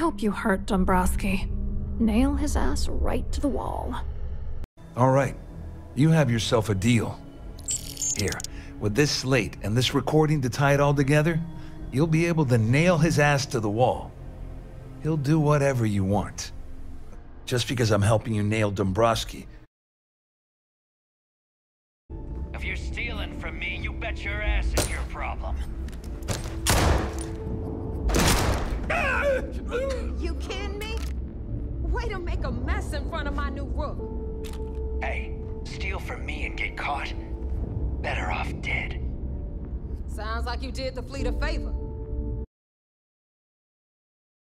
help you hurt Dombrowski. Nail his ass right to the wall. All right. You have yourself a deal. Here, with this slate and this recording to tie it all together, you'll be able to nail his ass to the wall. He'll do whatever you want. Just because I'm helping you nail Dombrowski. If you're stealing from me, you bet your ass it's your problem. Ah! You kidding me? Way to make a mess in front of my new rook. Hey, steal from me and get caught. Better off dead. Sounds like you did the fleet a favor.